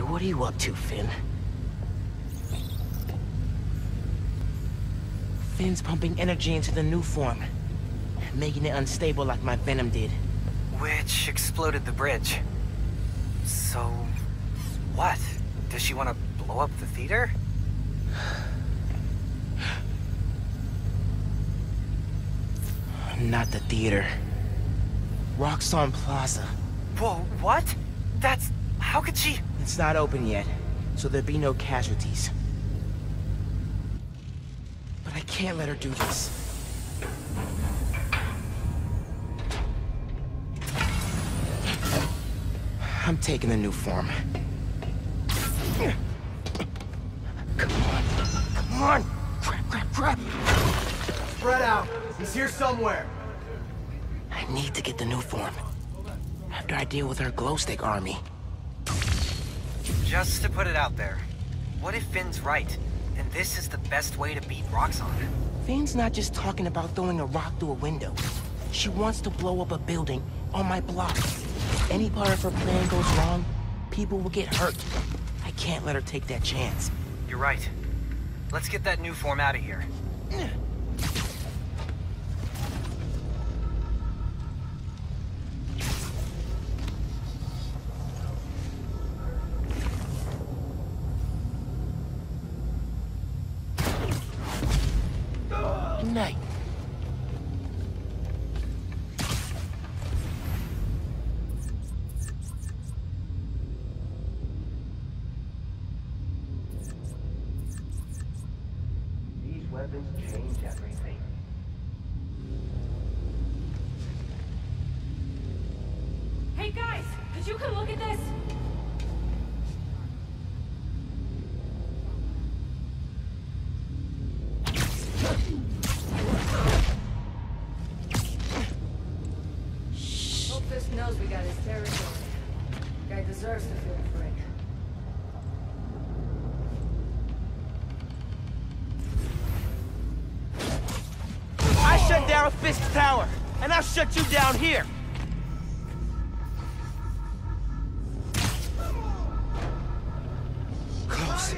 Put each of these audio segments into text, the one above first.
What are you up to, Phin? Phin's pumping energy into the Nuform, making it unstable like my venom did. Which exploded the bridge. So, what? Does she want to blow up the theater? Not the theater. Roxxon Plaza. Whoa, what? That's... how could she... It's not open yet, so there'll be no casualties. But I can't let her do this. I'm taking the Nuform. Come on. Come on! Crap, crap, crap! Spread out. He's here somewhere. I need to get the Nuform. After I deal with her glow stick army. Just to put it out there, what if Phin's right, and this is the best way to beat Roxxon? Phin's not just talking about throwing a rock through a window. She wants to blow up a building on my block. If any part of her plan goes wrong, people will get hurt. I can't let her take that chance. You're right. Let's get that Nuform out of here. Eh. Good night. These weapons change everything. Hey guys, could you come look at this? Knows we got his territory. Guy deserves to feel afraid. I shut down Fisk Tower, and I'll shut you down here. Close.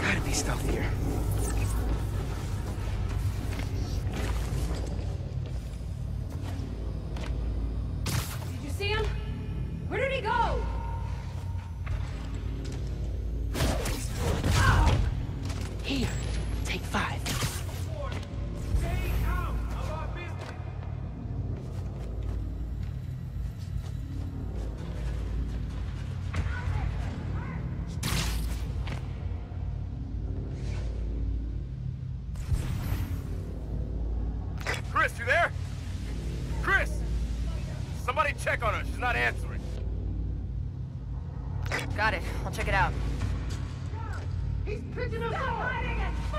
Gotta be stealthier. Chris, you there? Chris! Somebody check on her. She's not answering. Got it. I'll check it out. Stop hiding and fight!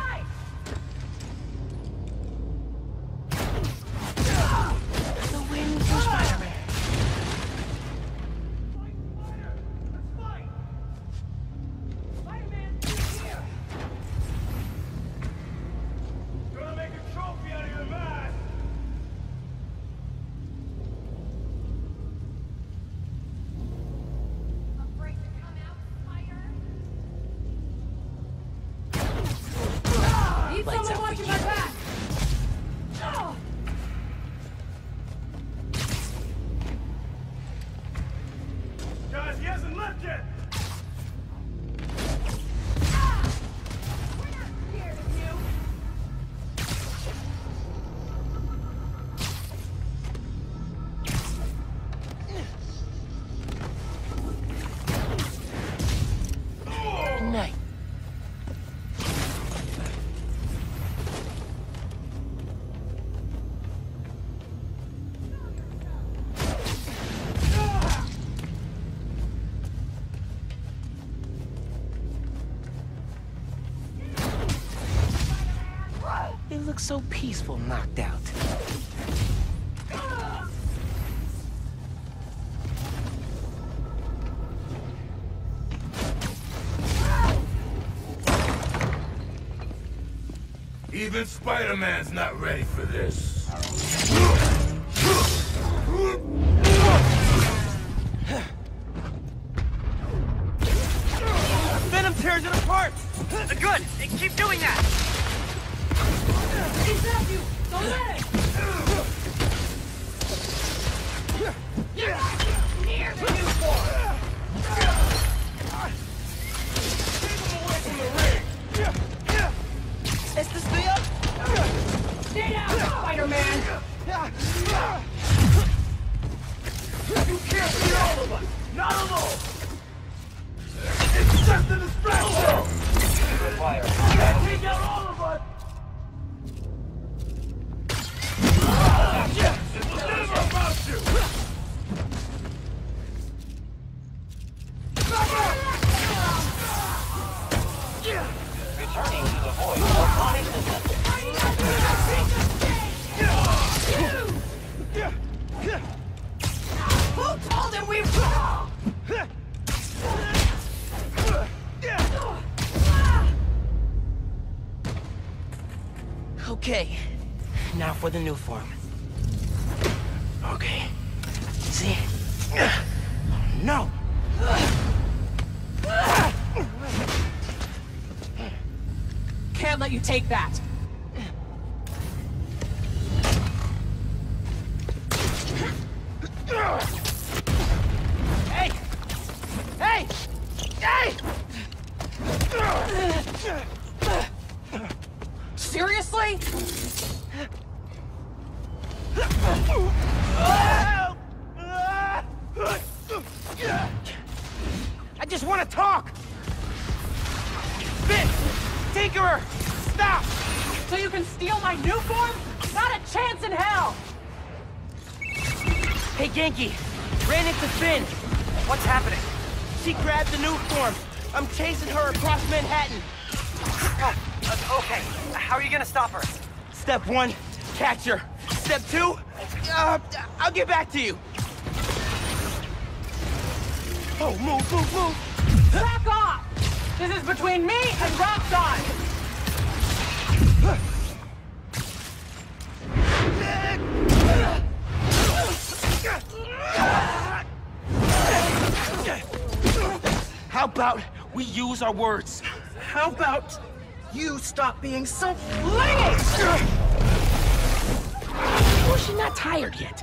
Looks so peaceful knocked out. Even Spider-Man's not ready for this. Venom tears it apart! Good! Keep doing that! Don't let! Near Okay. Now for the Nuform. Okay. See? No! Can't let you take that! Hey! Hey! Hey! Seriously? I just want to talk! Vince! Tinkerer! Stop! So you can steal my new form? Not a chance in hell! Hey, Ganke! Ran into Phin! What's happening? She grabbed the new form! I'm chasing her across Manhattan! Okay, how are you gonna stop her? Step one, catch her. Step two, uh, I'll get back to you. Oh, move, move, move! Back off! This is between me and Roxxon! How about we use our words? How about you stop being so flingy? Well, she's not tired yet.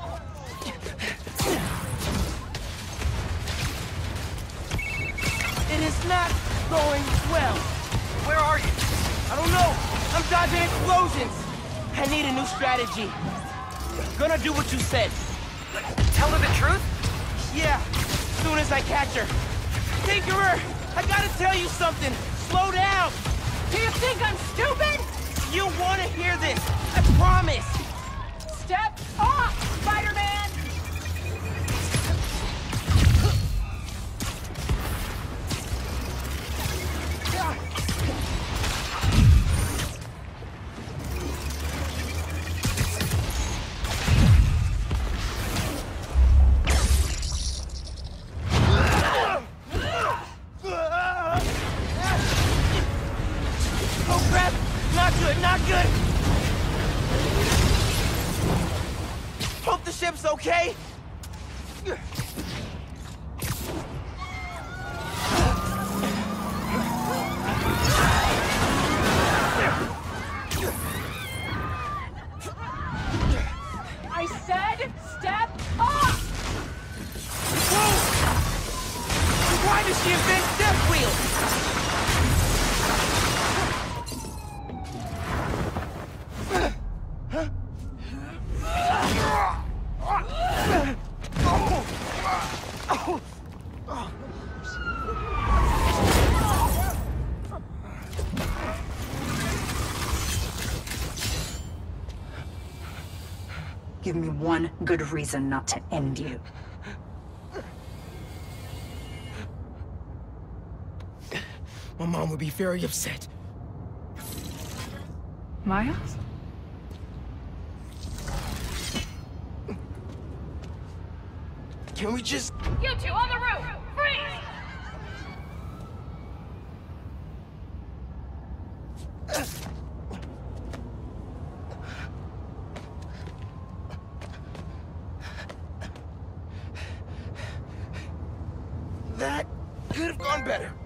It is not going well. Where are you? I don't know. I'm dodging explosions. I need a new strategy. Gonna do what you said. Tell her the truth? Yeah, soon as I catch her. Tinkerer, I gotta tell you something. Slow down. Do you think I'm stupid? You want to hear this. I promise. Step off, okay. Give me one good reason not to end you. My mom would be very upset. Miles? Can we just... You two on the roof! Freeze! That could have gone better.